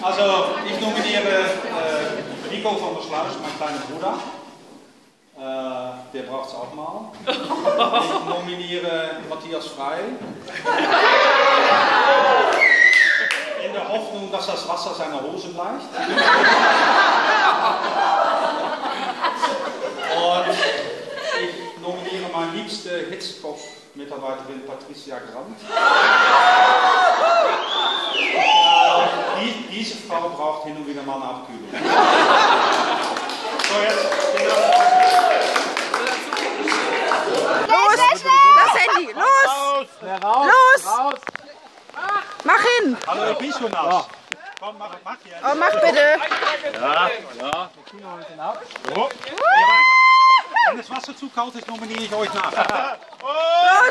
Also, ich nominiere äh, Nico von der Schluis, mein kleiner Bruder. Äh, der braucht es auch mal. Ich nominiere Matthias Frei. In der Hoffnung, dass das Wasser seiner Hose bleibt. Und ich nominiere meine liebste Hitzkopf-Mitarbeiterin Patricia Grant. Frau braucht hin und wieder mal eine Abkühlung. So, jetzt. Los! Das Handy! Los! Los! Mach hin! Hallo, ich bin schon nass. Komm, mach, mach jetzt. Oh, mach bitte! Wenn das Wasser zu kalt ist, nominiere ich euch nach. Los!